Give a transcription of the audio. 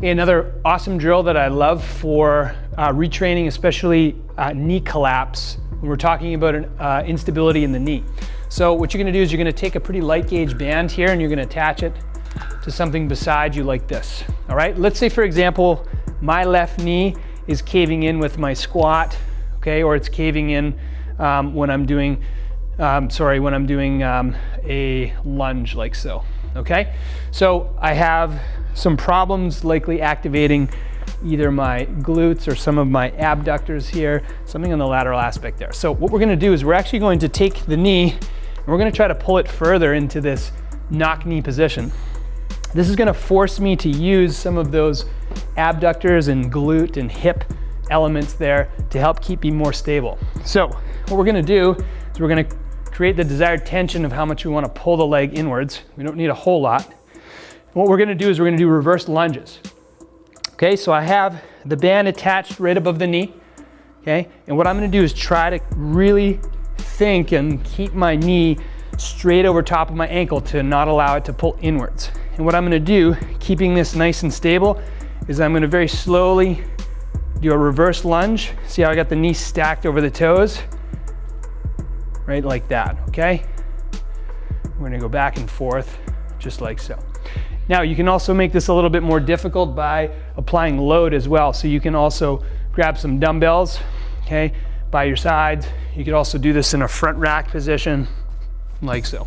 Another awesome drill that I love for uh, retraining, especially uh, knee collapse, when we're talking about an uh, instability in the knee. So what you're gonna do is you're gonna take a pretty light gauge band here and you're gonna attach it to something beside you like this. All right, let's say for example, my left knee is caving in with my squat, okay, or it's caving in um, when I'm doing, um, sorry, when I'm doing um, a lunge like so, okay? So I have some problems likely activating either my glutes or some of my abductors here, something on the lateral aspect there. So what we're gonna do is we're actually going to take the knee and we're gonna try to pull it further into this knock knee position. This is gonna force me to use some of those abductors and glute and hip elements there to help keep me more stable. So what we're gonna do is we're gonna create the desired tension of how much we wanna pull the leg inwards. We don't need a whole lot. What we're gonna do is we're gonna do reverse lunges. Okay, so I have the band attached right above the knee. Okay, and what I'm gonna do is try to really think and keep my knee straight over top of my ankle to not allow it to pull inwards. And what I'm gonna do, keeping this nice and stable, is I'm gonna very slowly do a reverse lunge. See how I got the knee stacked over the toes? Right like that, okay? We're gonna go back and forth just like so. Now you can also make this a little bit more difficult by applying load as well. So you can also grab some dumbbells, okay, by your sides. You could also do this in a front rack position, like so.